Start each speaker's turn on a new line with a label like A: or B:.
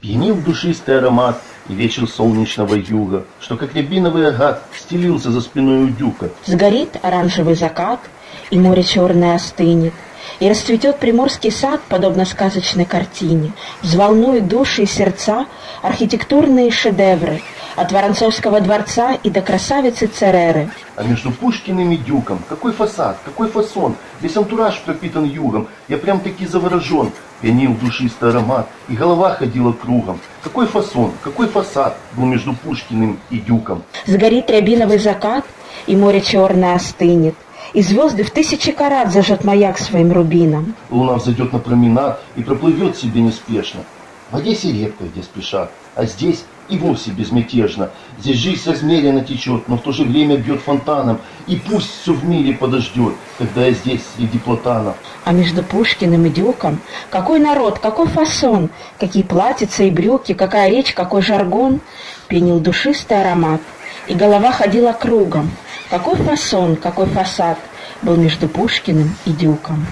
A: Пьянил душистый аромат и вечер солнечного юга, Что как рябиновый агат стелился за спиной у дюка.
B: Сгорит оранжевый закат, и море черное остынет, и расцветет приморский сад, подобно сказочной картине, взволнует души и сердца архитектурные шедевры, от Воронцовского дворца и до красавицы Цереры.
A: А между Пушкиным и Дюком какой фасад, какой фасон, весь антураж пропитан югом, я прям-таки заворожен, пьянил душистый аромат, и голова ходила кругом. Какой фасон, какой фасад был между Пушкиным и Дюком.
B: Сгорит рябиновый закат, и море черное остынет, и звезды в тысячи карат зажжет маяк своим рубином.
A: Луна взойдет на променад и проплывет себе неспешно. В Одессе редко где спешат, а здесь и вовсе безмятежно. Здесь жизнь размеренно течет, но в то же время бьет фонтаном. И пусть все в мире подождет, когда я здесь среди платанов.
B: А между Пушкиным и Дюком какой народ, какой фасон, какие платьица и брюки, какая речь, какой жаргон, пенил душистый аромат, и голова ходила кругом. Какой фасон, какой фасад был между Пушкиным и Дюком.